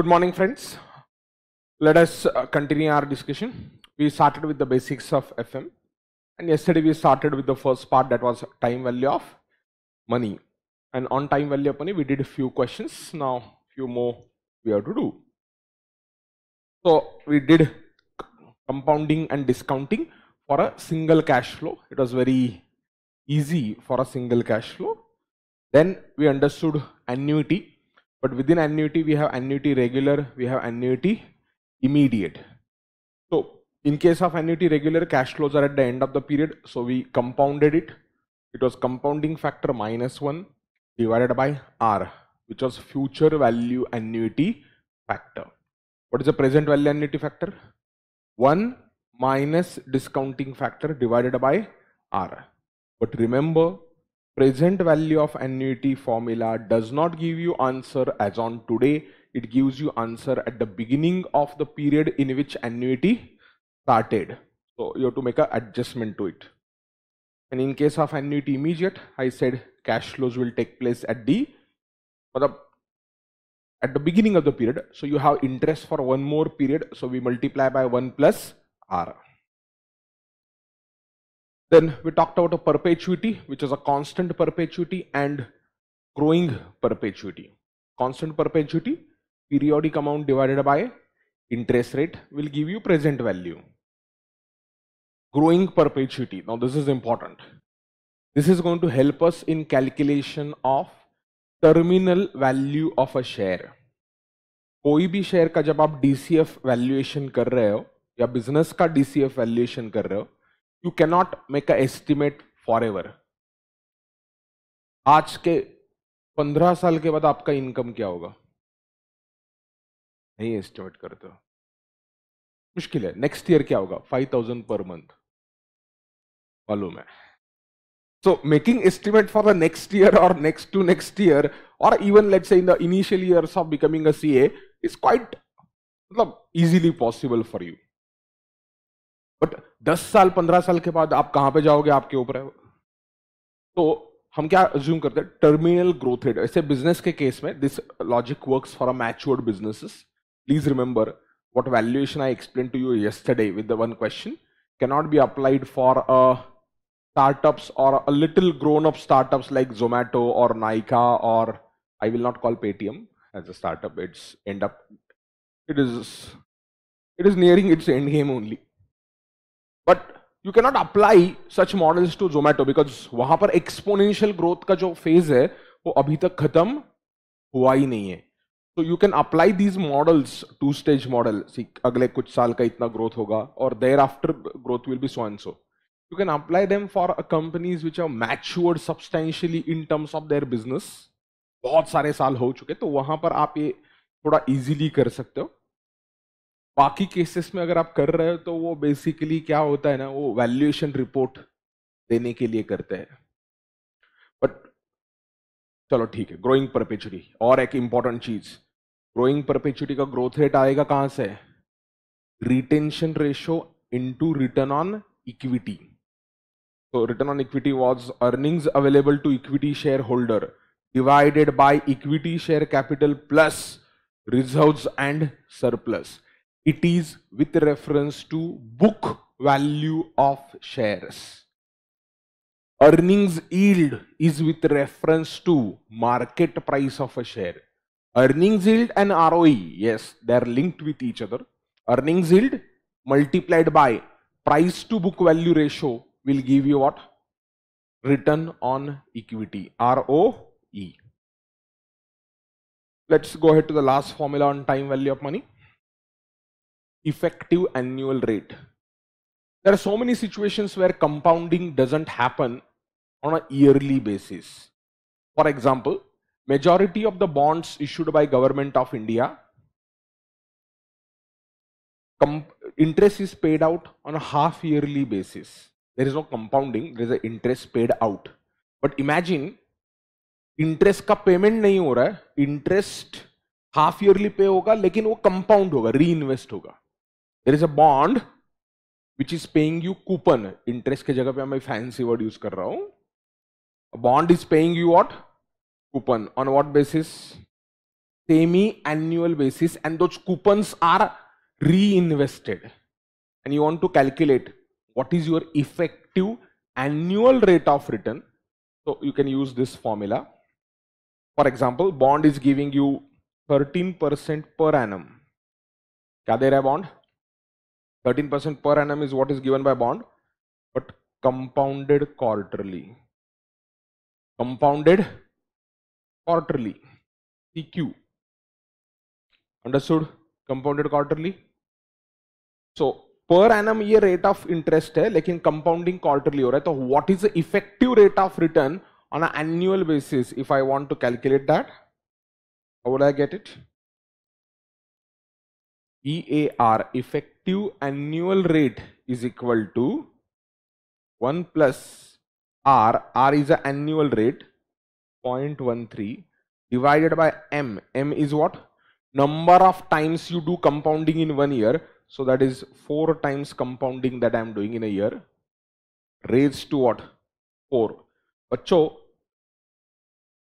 Good morning, friends. Let us uh, continue our discussion. We started with the basics of FM, and yesterday we started with the first part that was time value of money. And on time value of money, we did a few questions. Now, few more we have to do. So, we did compounding and discounting for a single cash flow. It was very easy for a single cash flow. Then we understood annuity but within annuity, we have annuity regular, we have annuity immediate. So in case of annuity regular, cash flows are at the end of the period. So we compounded it. It was compounding factor minus 1 divided by R, which was future value annuity factor. What is the present value annuity factor? 1 minus discounting factor divided by R. But remember, present value of annuity formula does not give you answer as on today. It gives you answer at the beginning of the period in which annuity started. So you have to make an adjustment to it. And in case of annuity immediate i said cash flows will take place at the the at the beginning of the period. So you have interest for one more period. So we multiply by 1 plus r then we talked about a perpetuity, which is a constant perpetuity and growing perpetuity. Constant perpetuity, periodic amount divided by interest rate will give you present value. Growing perpetuity, now this is important. This is going to help us in calculation of terminal value of a share. कोई भी share का जब आप DCF valuation कर रहे हो या business का DCF वैल्यूएशन कर रहे हो you cannot make a estimate for ever आज के पंद्रह साल के बाद आपका इनकम क्या होगा? नहीं एस्टिमेट करते मुश्किल है। नेक्स्ट ईयर क्या होगा? फाइव थाउज़ेंड पर मंथ मालूम है। So making estimate for the next year और नेक्स्ट टू नेक्स्ट ईयर और even let's say in the initial years of becoming a C is quite मतलब easily possible for you but दस साल, पंद्रह साल के बाद आप कहाँ पे जाओगे? आपके ऊपर है तो हम क्या ज्यूम करते हैं? टर्मिनल ग्रोथ रेट ऐसे बिज़नेस के केस में this logic work for a matured business please remember what valuation I explain to you yesterday with one question cannot be applied for a startups और a little grown up startups like Zomato और नाइका और I will not call Paytm as a startup it's end up it is it is nearing its end game only you cannot apply such models to Zomato because वहाँ पर exponential growth का जो phase है, वो अभी तक खत्म हुआ ही नहीं है। तो you can apply these models to stage model अगले कुछ साल का इतना ग्रोथ होगा और there after growth will be so and so you can apply them for companies which are matured substantially in terms of their business बहुत सारे साल हो चुके तो वहाँ पर आप ये थोड़ा इजीली कर सकते हो। बाकी केसेस में अगर आप कर रहे हो तो वो बेसिकली क्या होता है ना, वो वैल्यूएशन रिपोर्ट देने के लिए करते हैं। बट चलो ठीक है ग्रोइंग परपेचुटी और एक इंपॉर्टेंट चीज़ ग्रोइंग परपेचुटी का ग्रोथ रेट आएगा कहाँ से? Retention ratio into return on equity तो return on equity was earnings available to equity share holder divided by equity share capital plus reserves and surplus it is with reference to book value of shares. Earnings yield is with reference to market price of a share. Earnings yield and ROE, yes, they are linked with each other. Earnings yield multiplied by price to book value ratio will give you what? Return on equity, ROE. Let's go ahead to the last formula on time value of money effective annual rate. There are so many situations where compounding doesn't happen on a yearly basis. For example, majority of the bonds issued by government of India, interest is paid out on a half yearly basis. There is no compounding, there is an interest paid out. But imagine interest का payment नहीं हो रहा है interest half yearly पे होगा लेकिन वो compound होगा री इन्वेस्ट होगा There is a bond which is paying you coupon interest की जगह पे मैं फैंसी वर्ड यूज़ कर रहा हूँ। Bond is paying you what coupon on what basis semi annual basis and those coupon are reinvested and you want to calculate what is your effective annual rate of return so you can use this formula for example bond is giving you thirteen percent per annum क्या दे रहा है bond 13% per annum is what is given by bond but compounded quarterly compounded quarterly CQ understood compounded quarterly so per annum ये rate of interest है लेकिन compounding quarterly हो रहा है तो what is the effective rate of return on an annual basis if I want to calculate that how would I get it EAR effective annual rate is equal to 1 plus R, R is the annual rate 0.13 divided by M, M is what? Number of times you do compounding in one year. So that is 4 times compounding that I am doing in a year raised to what? 4. so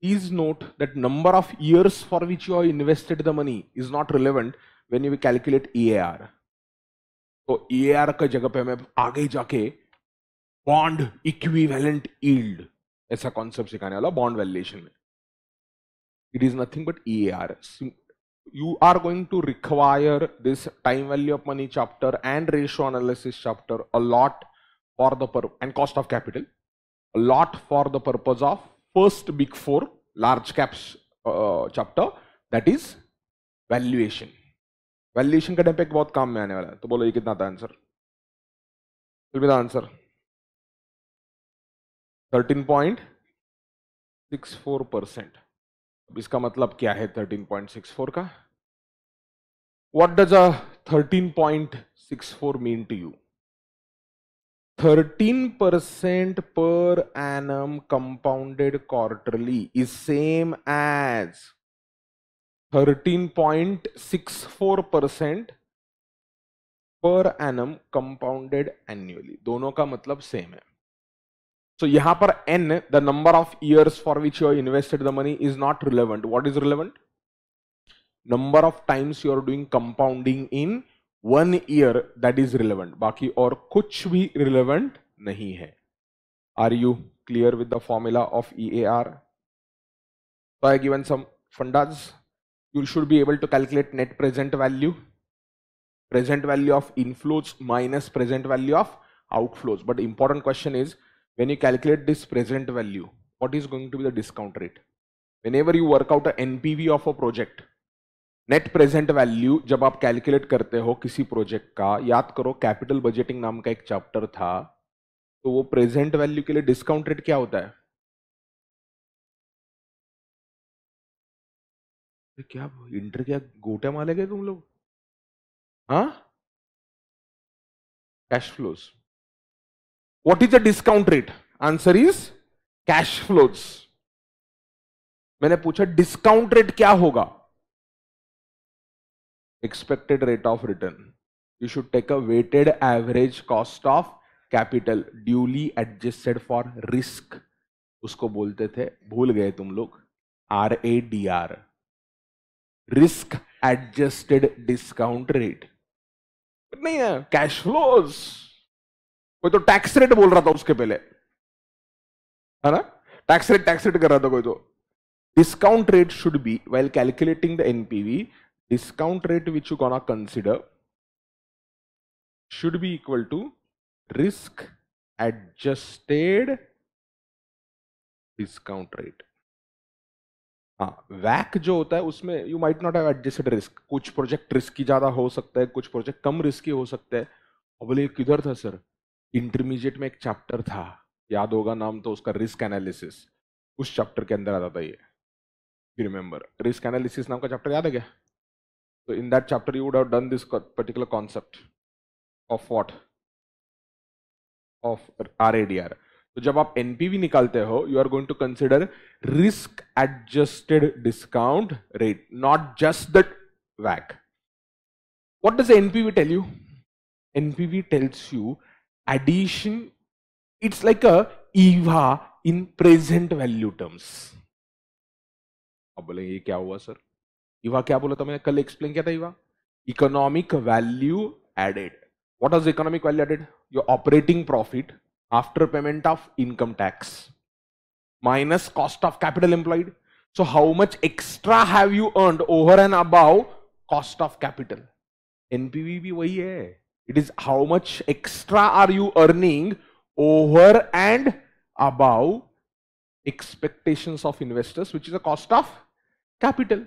please note that number of years for which you have invested the money is not relevant. When you we calculate E तो E R का जगह पे हमें आगे जाके bond equivalent yield ऐसा concept सिखाने वाला बॉन्ड वैल्यूएशन में। It is nothing but E R you are going to require this time value of money chapter and ratio analysis chapter a lot for the par and cost of capital a lot for the purpose of first big four large caps chapter that is valuation valuation का time बहुत काम में आने वाला है। तो बोलो, ये कितना था answer will be the answer 13.64 percent अब इसका मतलब क्या है 13.64 का? What does a 13.64 mean to you? 13% per annum compounded quarterly is same as 13.64 percent per annum compounded annually दोनों का मतलब सेम है। सो so, यहाँ पर n the number of years for which you invested the money is not relevant what is relevant number of times you are doing compounding in one year that is relevant बाकी और कुछ भी relevant नहीं है। Are you clear with the formula of E A R given some fundas You should be able to calculate net present value, present value of inflows minus present value of outflows. But important question is when you calculate this present value, what is going to be the discount rate? Whenever you work out a NPV of a project, net present value जब आप calculate करते हो किसी project का याद करो capital budgeting नाम का एक चैप्टर था तो वो प्रेजेंट वैल्यू के लिए डिस्काउंट रेट क्या होता है क्या इंटर क्या गोटे माले गए तुम लोग? हाँ? Cash flows what is the discount rate answer is cash flows मैंने पूछा डिस्काउंट रेट क्या होगा? Expected rate of return you should take a weighted average cost of capital duly adjusted for risk उसको बोलते थे, भूल गए तुम लोग R A D R risk adjusted discount rate नहीं है कैश फ्लोज कोई तो टैक्स रेट बोल रहा था उसके पहले। है ना? टैक्स रेट टैक्स रेट कर रहा था कोई तो। Discount rate should be well calculating the NPV discount rate which you gonna consider should be equal to risk adjusted discount rate. हाँ वैक जो होता है उसमें you might not have adjusted risk कुछ प्रोजेक्ट रिस्की ज़्यादा हो सकता है कुछ प्रोजेक्ट कम रिस्की हो सकते हैं। और बोले किधर था सर इंटरमीडिएट में एक चैप्टर था। याद होगा नाम तो उसका रिस्क एनालिसिस उस चैप्टर के अंदर आता था ये। यू रिमेंबर रिस्क एनालिसिस नाम का चैप्टर याद है क्या? So in that chapter, you would have done of particular concept of what? Of RADR. तो जब आप एनपीवी निकालते हो you are going to consider risk adjusted discount rate not just that वैक what does NPV tell you NPV tells you addition it's like a EVA in present value terms अब बोले, ये क्या हुआ सर ईवा क्या बोला था मैंने? कल एक्सप्लेन किया था EVA economic value added what is economic value added your operating profit after payment of income tax minus cost of capital employed so how much extra have you earned over and above cost of capital npv bhi wahi hai it is how much extra are you earning over and above expectations of investors which is a cost of capital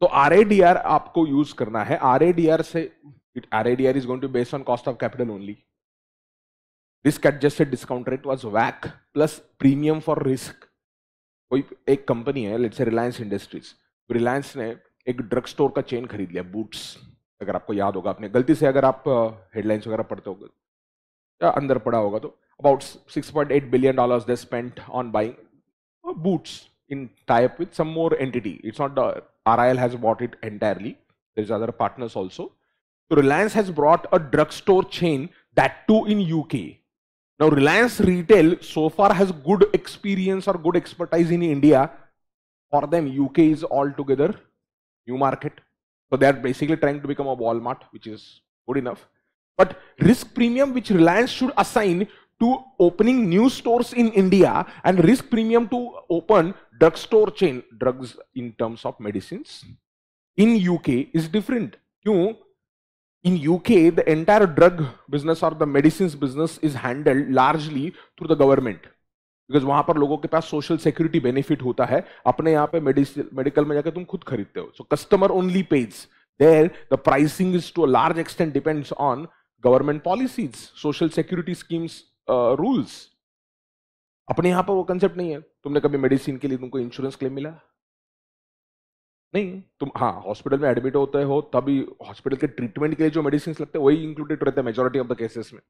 तो R ADR आपको use करना है R ADR से are based on cost of capital only risk adjusted discount rate was वैक plus premium for risk कोई एक company है let's Reliance industries Reliance ने एक ड्रग स्टोर का चेन खरीद लिया बूट्स अगर आपको याद होगा आपने। गलती से अगर आप हेडलाइंस uh, वगैरह पढ़ते होगे या अंदर पड़ा होगा तो about six point eight billion dollar they spent on buying Boots in type with some more entity it's not R I L has bought it entirely there is other partners also Reliance has brought a drug store chain that too in U K Now Reliance Retail so far has good experience or good expertise in India. For them, UK is altogether new market. So they are basically trying to become a Walmart, which is good enough. But risk premium which Reliance should assign to opening new stores in India and risk premium to open drugstore chain drugs in terms of medicines in UK is different. You in UK the entire drug business or the medicines business is handled largely through the government. Because वहाँ पर लोगों के पास social security benefit होता है। अपने यहाँ पे मेडिकल में जाकर तुम खुद खरीदते हो। So customer only pays there the pricing is to a large extent depends on government policies social security schemes rules अपने यहाँ पर वो कंसेप्ट नहीं है। तुमने कभी मेडिसिन के लिए तुमको इंश्योरेंस क्लेम मिला? नहीं, तुम हाँ हॉस्पिटल में एडमिट होते हो, तभी हॉस्पिटल के ट्रीटमेंट के लिए जो मेडिसिन लगते हैं, वही इंक्लूडेड रहते हैं मेजोरिटी ऑफ़ द केसेस में।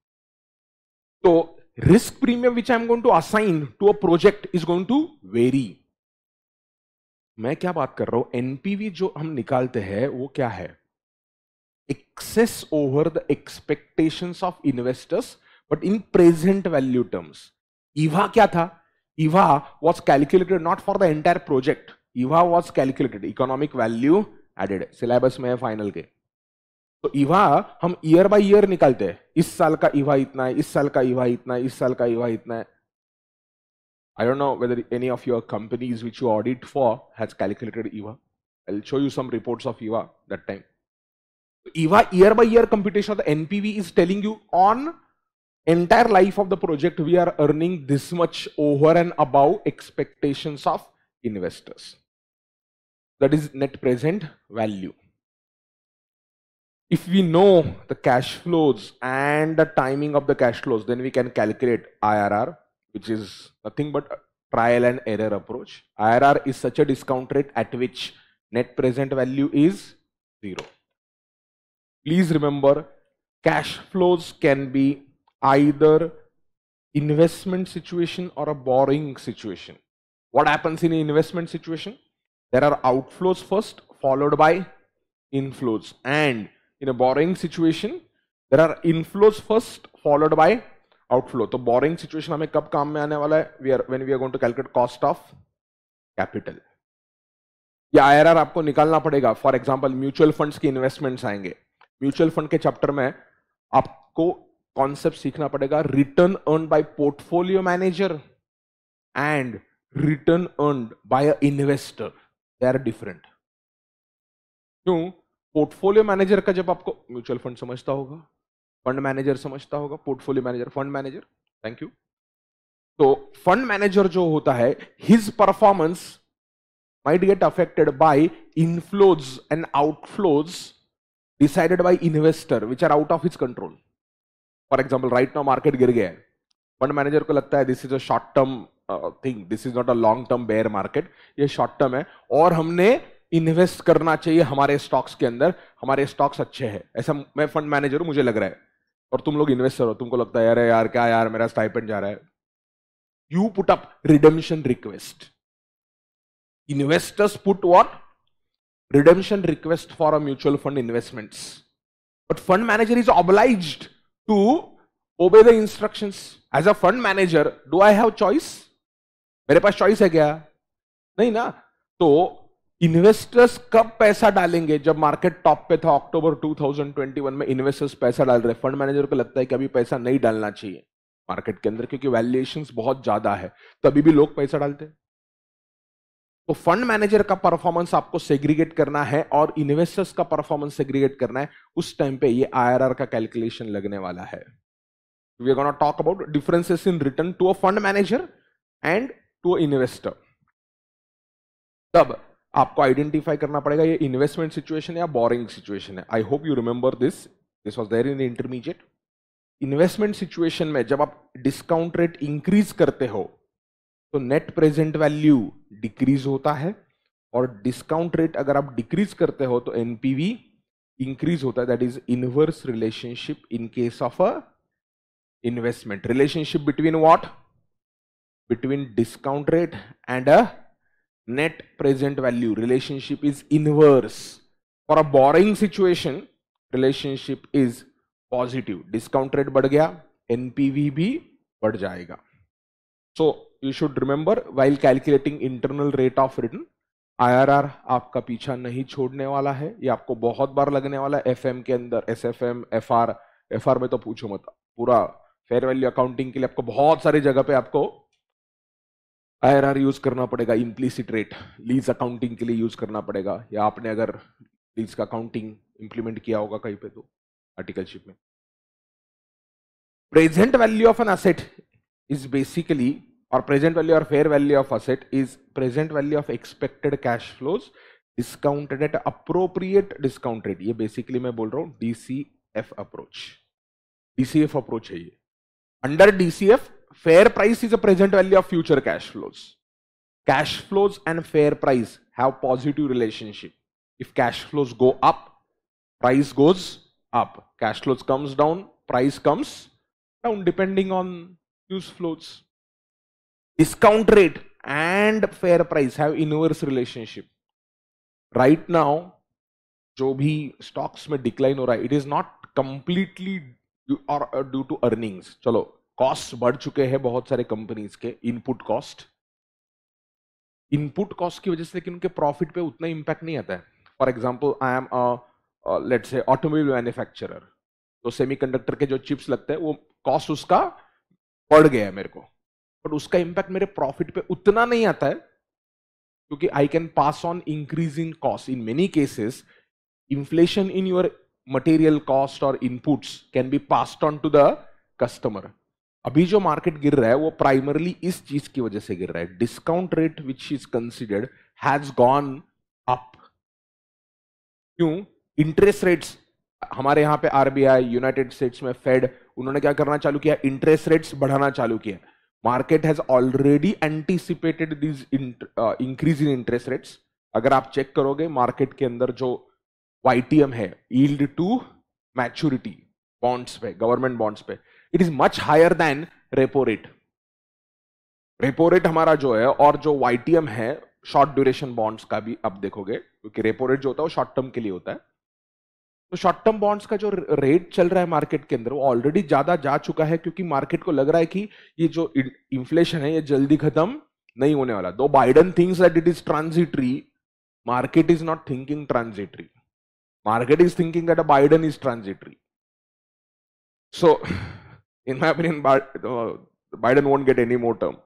तो risk premium which I am going to assign to a project is going to very मैं क्या बात कर रहा हूँ? एनपीवी जो हम निकालते हैं, वो क्या है? Excess over the expectation of investors but in present value terms EVA क्या था? EVA was calculated not for the entire project EVA was calculated economic value added syllabus में है फाइनल के। तो ईवा हम ईयर बाय ईयर निकालते हैं। इस साल का ईवा इतना है इस साल का ईवा इतना है इस साल का ईवा इतना है। I don't know whether any of your companies which you audit for has calculated EVA I show you some reports of EVA that time EVA year by year computation of the NPV is telling you on entire life of the project, we are earning this much over and above expectations of investors. That is net present value. If we know the cash flows and the timing of the cash flows, then we can calculate IRR, which is nothing but trial and error approach. IRR is such a discount rate at which net present value is zero. Please remember, cash flows can be either investment situation or a borrowing situation. What happens in an investment situation? There are outflows first, followed by inflows. And in a borrowing situation, there are inflows first, followed by outflow. तो borrowing situation हमें कब काम में आने वाला है? We are when we are going to calculate cost of capital. या IRR आपको निकालना पड़ेगा फॉर एग्ज़ाम्पल म्यूचुअल फंड्स के इन्वेस्टमेंट्स आएँगे म्यूचुअल फंड के चैप्टर में आपको कॉन्सेप्ट सीखना पड़ेगा return earn by portfolio manager and return earn by investor they are different क्यों? पोर्टफोलियो मैनेजर का जब आपको म्यूचुअल फंड समझता होगा फंड मैनेजर समझता होगा portfolio manager fund manager thank you तो फंड मैनेजर जो होता है his performance might get affected by inflows and outflows decided by investor which are out of his control for example right now market गिर गया है। Fund manager को लगता है this is a short term thing this is not a long term bear market ये short term है और हमने इन्वेस्ट करना चाहिए हमारे स्टॉक्स के अंदर हमारे स्टॉक्स अच्छे हैं। ऐसा मैं फंड मैनेजर हूँ मुझे लग रहा है। और तुम लोग इन्वेस्टर हो तुमको लगता है अरे यार क्या यार मेरा स्टाइपेंड जा रहा है? You put up redemption request investors put what redemption request for a mutual fund investments but fund manager is obliged to obey the instructions. As a fund manager, do I have choice? मेरे पास choice है क्या? नहीं ना। तो investors कब पैसा डालेंगे? जब मार्केट टॉप पे था अक्टूबर 2021 में इन्वेस्टर्स पैसा डाल रहे फंड मैनेजर को लगता है कि अभी पैसा नहीं डालना चाहिए मार्केट के अंदर, क्योंकि वैल्यूएशन बहुत ज़्यादा है। तभी भी लोग पैसा डालते तो फंड मैनेजर का परफॉर्मेंस आपको सेग्रीगेट करना है और इन्वेस्टर्स का परफॉर्मेंस सेग्रीगेट करना है। उस टाइम पे ये आईआरआर का कैलकुलेशन लगने वाला है। We are gonna talk about differences in return to a fund manager and to investor तब आपको आइडेंटिफाई करना पड़ेगा, ये इन्वेस्टमेंट सिचुएशन है या बोरिंग सिचुएशन है। I hope you remember this this was there in intermediate investment situation में जब आप डिस्काउंट रेट इंक्रीज करते हो तो नेट प्रेजेंट वैल्यू डिक्रीज होता है और डिस्काउंट रेट अगर आप डिक्रीज करते हो तो एनपीवी इंक्रीज होता है। That is inverse relationship in case of a investment relationship between what between discount rate and a net present value relationship is inverse for a borrowing situation relationship is positive discount rate बढ़ गया npv भी बढ़ जाएगा so you should remember while calculating internal rate of return IRR आपका पीछा नहीं छोड़ने वाला है ये आपको बहुत बार लगने वाला है FM के अंदर SFM FR FR में तो पूछो मत पूरा फेयर वैल्यू अकाउंटिंग के लिए आपको बहुत सारी जगह पे आपको आईआरआर यूज़ करना पड़ेगा इम्प्लीसिट रेट लीज अकाउंटिंग के लिए यूज़ करना पड़ेगा, या आपने अगर लीज का अकाउंटिंग इंप्लीमेंट किया होगा कहीं पे तो आर्टिकलशिप में। Present value of an asset is basically और प्रेजेंट वैल्यू और fair value of asset is present value of expected cash flows discounted at appropriate discount rate ये बेसिकली मैं बोल रहा हूँ डीसीएफ अप्रोच डीसीएफ अप्रोच है ये। Under DCF fair price is a present value of future cash flows. Cash flows and fair price have positive relationship. If cash flows go up, price goes up. Cash flows comes down, price comes down depending on news flows. Discount rate and fair price have inverse relationship. Right now, जो भी stocks में decline हो रहा है, it is not completely due, or uh, due to earnings. चलो cost बढ़ चुके हैं बहुत सारे कंपनीज़ के इनपुट कॉस्ट इनपुट कॉस्ट की वजह से लेकिन उनके प्रॉफिट पे उतना इंपैक्ट नहीं आता है. For example I am let say automobile manufacturer तो सेमीकंडक्टर के जो चिप्स लगते हैं, वो कॉस्ट उसका बढ़ गया है मेरे को. बट उसका इंपैक्ट मेरे प्रॉफिट पे उतना नहीं आता है, क्योंकि I can pass on increasing cost in many cases inflation in your material cost और inputs can be passed on to the customer अभी जो मार्केट गिर रहा है, वो प्राइमरली इस चीज़ की वजह से गिर रहा है। Discount rate which is considered has gone up क्यों? इंटरेस्ट रेट्स हमारे यहाँ पे आरबीआई यूनाइटेड स्टेट्स में फेड उन्होंने क्या करना चालू किया? इंटरेस्ट रेट्स बढ़ाना चालू किया। Market has already anticipated this increase in interest rates अगर आप चेक करोगे मार्केट के अंदर जो वाईटीएम है ईल्ड टू मैच्योरिटी बॉन्ड्स पे गवर्नमेंट बॉन्ड्स पे it is much higher than repo rate repo rate हमारा जो है और जो वाईटीएम है शॉर्ट ड्यूरेशन बॉन्ड्स का भी आप देखोगे, क्योंकि रेपो रेट जो होता है वो शॉर्ट टर्म के लिए होता है। तो शॉर्ट टर्म बॉन्ड्स का जो रेट चल रहा है मार्केट के अंदर, वो ऑलरेडी ज़्यादा जा चुका है, क्योंकि मार्केट को लग रहा है कि ये जो इन्फ्लेशन है, ये जल्दी खत्म नहीं होने वाला। Though Biden thinks that it is transitory market is not thinking transitory market is thinking that Biden is transitory so in my opinion, Biden won't get any more term.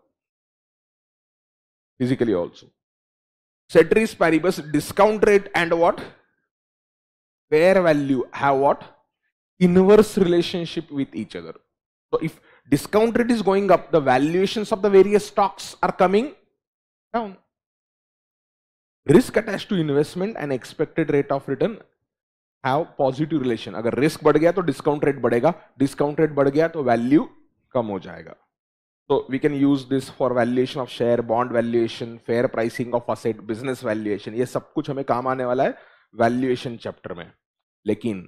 Physically also. Ceteris paribus discount rate and what? Fair value have what? Inverse relationship with each other. So if discount rate is going up, the valuations of the various stocks are coming down. Risk attached to investment and expected rate of return have positive relation अगर risk बढ़ गया तो discount rate बढ़ेगा। Discount rate बढ़ गया तो value कम हो जाएगा। तो we can use this for valuation of share bond valuation fair pricing of asset business valuation ये सब कुछ हमें काम आने वाला है वैल्यूएशन चैप्टर में। लेकिन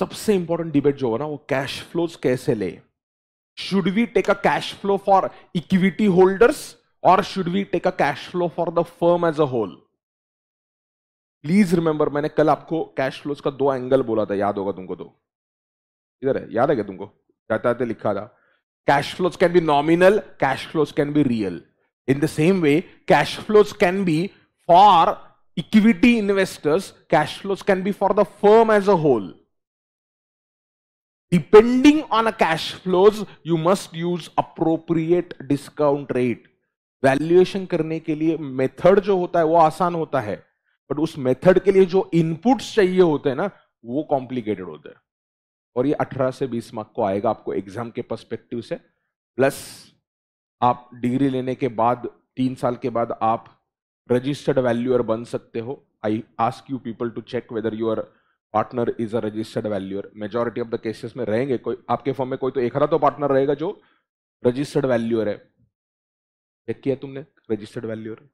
सबसे इंपॉर्टेंट डिबेट जो हो ना वो कैश फ्लोज कैसे ले? Should we take a cash flow for equity holders और should we take a cash flow for the firm as a whole please remember मैंने कल आपको कैश फ्लोज का दो एंगल बोला था याद होगा तुमको तो। इधर है याद है क्या तुमको? कहता थे लिखा था। Cash flows can be nominal cash flows can be real in the same way cash flows can be for equity investors cash flows can be for the firm as a whole Depending on a cash flows, you must use appropriate discount rate. Valuation करने के लिए method जो होता है वो आसान होता है। बट उस मेथड के लिए जो इनपुट्स चाहिए होते हैं ना, वो कॉम्प्लिकेटेड होते हैं। और ये 18 से 20 मार्क को आएगा आपको एग्ज़ाम के पर्सपेक्टिव से। प्लस आप डिग्री लेने के बाद, तीन साल के बाद आप रजिस्टर्ड वैल्यूअर बन सकते हो। I ask you people to check whether your partner is a registered valuer majority of the cases में रहेंगे कोई, आपके फॉर्म में कोई तो एक तो पार्टनर रहेगा जो रजिस्टर्ड वैल्यूअर है। चेक किया तुमने रजिस्टर्ड वैल्यूअर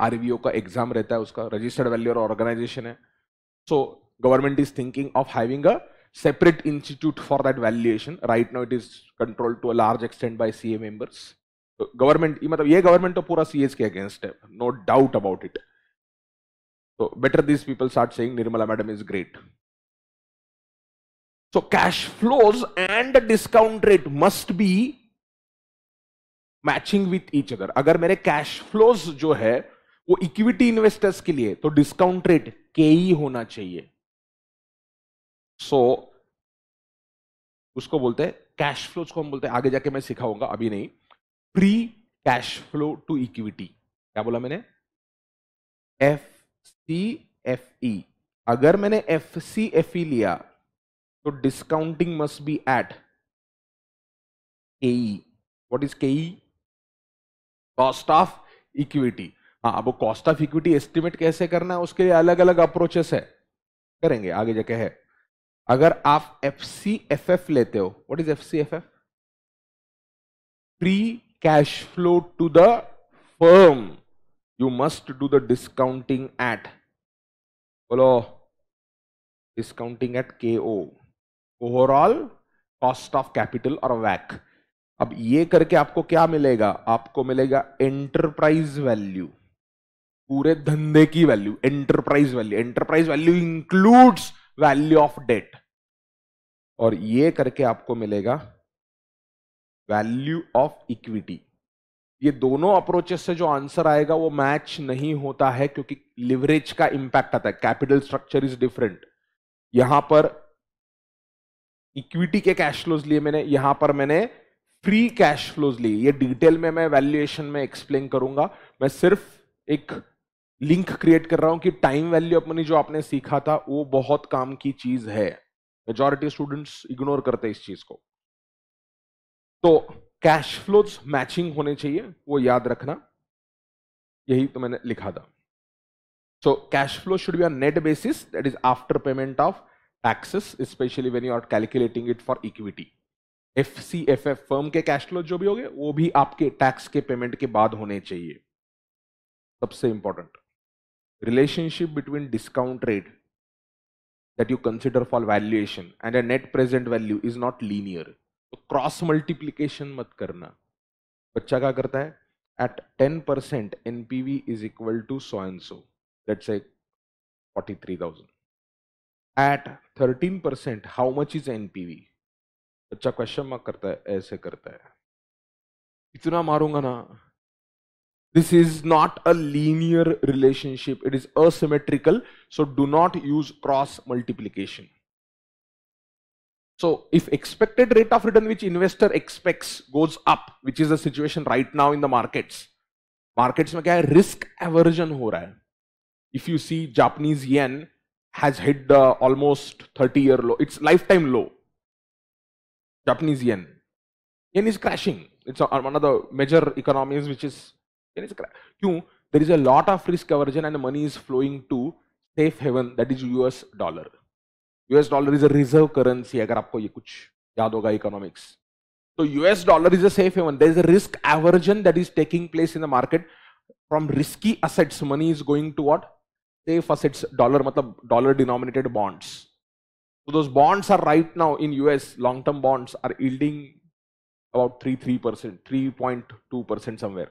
आरवीओ का एग्ज़ाम रहता है उसका रजिस्टर्ड वैल्यूअर ऑर्गेनाइजेशन है so government is thinking of having a separate institute for that valuation. Right now, it is controlled to a large extent by CA members. Government मतलब ये government तो पूरा CS के against है no doubt about it तो better this people start saying Nirmala madam is great so cash flows and discount rate must be matching with each other अगर मेरे cash flows जो है वो इक्विटी इन्वेस्टर्स के लिए तो डिस्काउंट रेट के ही होना चाहिए। सो so, उसको बोलते हैं कैश फ्लो को हम बोलते हैं आगे जाके मैं सिखाऊँगा अभी नहीं। Free cash flow to equity क्या बोला मैंने? एफ़ सी एफ़ ई अगर मैंने एफ़ सी एफ़ ई लिया तो discounting must be at K what is K E cost of equity हाँ अब कॉस्ट ऑफ़ इक्विटी एस्टिमेट कैसे करना है, उसके लिए अलग अलग अप्रोचेस है। करेंगे, आगे जाके है। अगर आप एफ़ सी एफ़ एफ़ लेते हो what is F C F F free cash flow to the firm you must do the discounting at बोलो। Discounting at K O overall cost of capital और वैक अब ये करके आपको क्या मिलेगा? आपको मिलेगा एंटरप्राइज वैल्यू पूरे धंधे की value enterprise value enterprise value includes value of debt और ये करके आपको मिलेगा वैल्यू ऑफ़ इक्विटी ये दोनों अप्रोचेस से जो आंसर आएगा वो मैच नहीं होता है क्योंकि लिवरेज का इंपैक्ट आता है कैपिटल स्ट्रक्चर इज़ डिफरेंट यहाँ पर इक्विटी के कैश फ्लोज लिए मैंने, यहाँ पर मैंने फ्री कैश फ्लोज लिए। ये डिटेल में मैं वैल्यूएशन में एक्सप्लेन करूँगा। मैं सिर्फ़ एक लिंक क्रिएट कर रहा हूँ कि टाइम वैल्यू अपनी जो आपने सीखा था, वो बहुत काम की चीज़ है। मेजोरिटी स्टूडेंट्स इग्नोर करते हैं इस चीज़ को। तो कैश फ्लोज मैचिंग होने चाहिए, वो याद रखना। यही तो मैंने लिखा था। So cash flow should be on net basis that is after payment of taxes specially when you are calculating it for equity F C F F firm के कैश फ्लो जो भी हो गए वो भी आपके टैक्स के पेमेंट के बाद होने चाहिए। सबसे important relationship between discount rate that you consider for valuation and a net present value is not linear तो क्रॉस मल्टीप्लीकेशन मत करना बच्चा क्या करता है at ten percent NPV is equal to so and so let's say forty three thousand at thirteen percent how much is NPV बच्चा question mark करता है ऐसे करता है इतना मारूंगा ना This is not a linear relationship. It is asymmetrical. So do not use cross multiplication. So if expected rate of return which investor expects goes up, which is the situation right now in the markets, markets में क्या है risk aversion हो रहा है. If you see Japanese yen has hit the almost 30 year low, it's lifetime low. Japanese yen. Yen is crashing. It's one of the major economies which is क्यों there is a lot of risk aversion and money is flowing to safe haven that is US dollar US dollar is a reserve currency अगर आपको ये कुछ याद होगा economics तो US dollar is a safe haven there is a risk aversion that is taking place in the market from risky assets money is going to what safe assets dollar मतलब dollar denominated bonds So those bonds are right now in US, long-term bonds are yielding about 3 3%, 3.2% somewhere.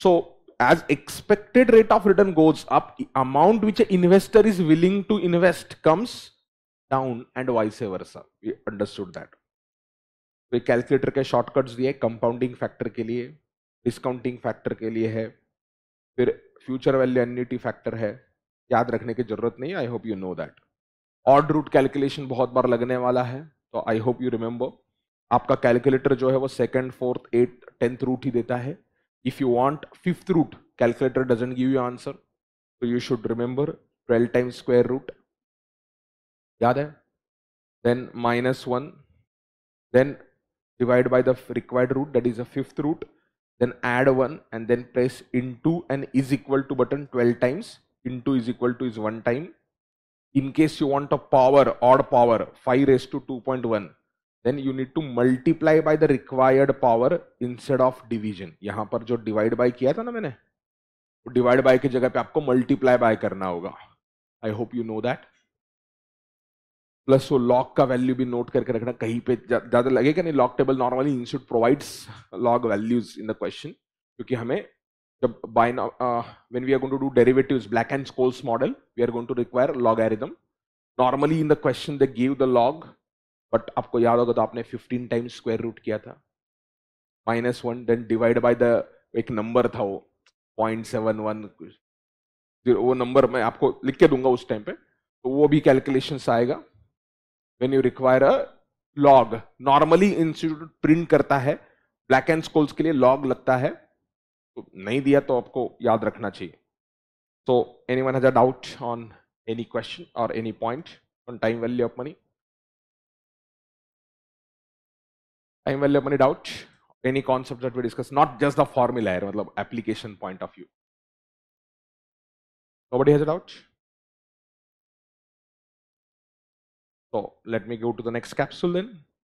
So as expected rate of return goes up, amount which an investor is willing to invest comes down and vice versa. We understood that. तो calculator के shortcuts दिए compounding factor के लिए discounting factor के लिए है फिर future value annuity factor है याद रखने की ज़रूरत नहीं I hope you know that odd root calculation बहुत बार लगने वाला है तो आई होप यू रिमेंबर आपका कैलकुलेटर जो है वो second fourth eighth tenth root ही देता है If you want fifth root, calculator doesn't give you answer. So you should remember 12 times square root. Yaad hai? Then minus 1. Then divide by the required root that is a fifth root. Then add 1 and then press into and is equal to button 12 times. Into is equal to is 1 time. In case you want a power, odd power, 5 raised to 2.1 then you need to multiply by the required power instead of division. यहाँ पर जो divide by किया था ना मैंने divide by की जगह पे आपको multiply by करना होगा। I hope you know that. Plus वो लॉग का वैल्यू भी नोट करके रखना, कहीं पे ज़्यादा लगेगा नहीं log table normally institute provides log values in the question क्योंकि हमें जब by when we are going to do derivatives Black and Scholes model we are going to require logarithm normally in the question they give the log but आपको याद होगा तो आपने 15 times square root किया था। Minus one then divide by the एक number था वो। पॉइंट सेवन वन वो नंबर मैं आपको लिख के दूँगा उस टाइम पे तो वो भी कैलकुलेशन आएगा। When you require a log normally institute print करता है। ब्लैक एंड स्कोल्स के लिए लॉग लगता है। तो नहीं दिया तो आपको याद रखना चाहिए। So, anyone has a doubt on any question or any point on time value of money? time value of money doubt, any concept that we discuss, not just the formula here, matlab, application point of view. Nobody has a doubt? So let me go to the next capsule then.